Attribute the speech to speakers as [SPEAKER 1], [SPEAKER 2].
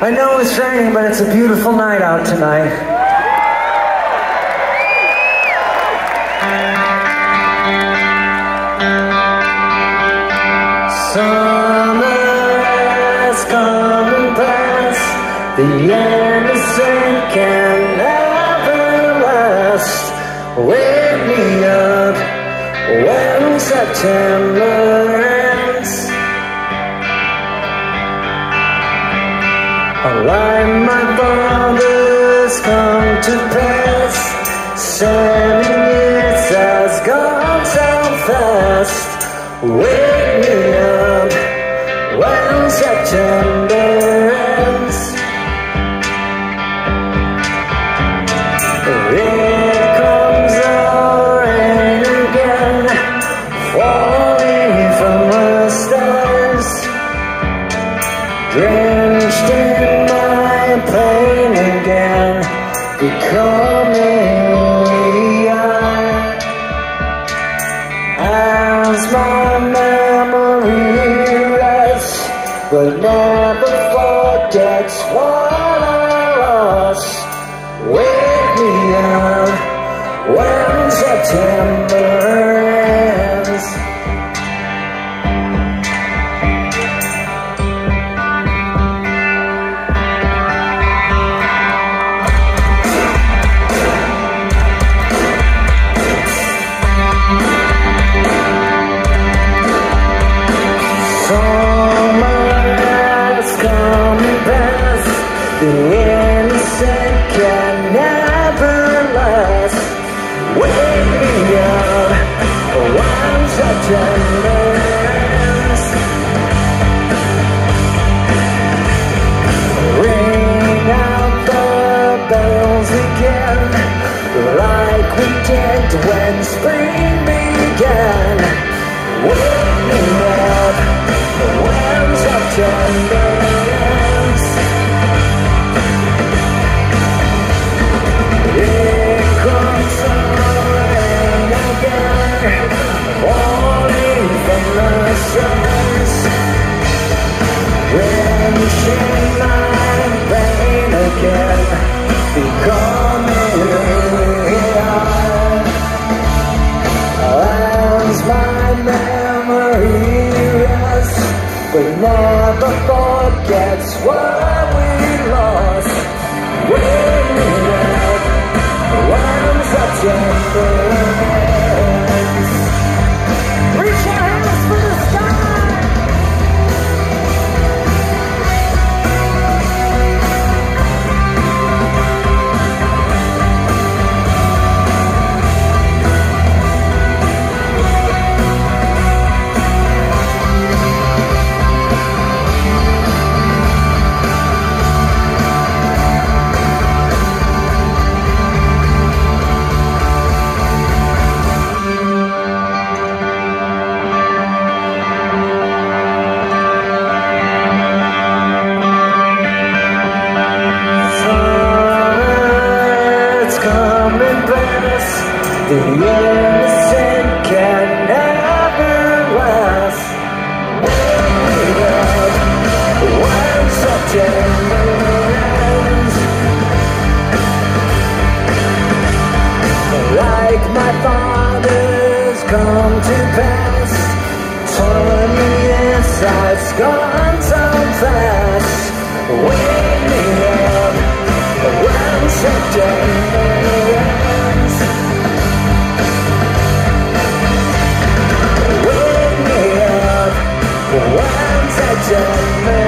[SPEAKER 1] I know it's raining, but it's a beautiful night out tonight. Summer has come and passed. The innocent can never last. Wake me up when September Like my father's come to pass Seven years has gone so fast. Wake As my memory rests But never forgets what I lost. Wake me up when September The innocent can never last. Wake me up September ends Ring out the bells again Like we did when spring began forgets what The innocent can never last. When September ends. Like my father's come to pass. Gone so fast. Wake i'm such a gentleman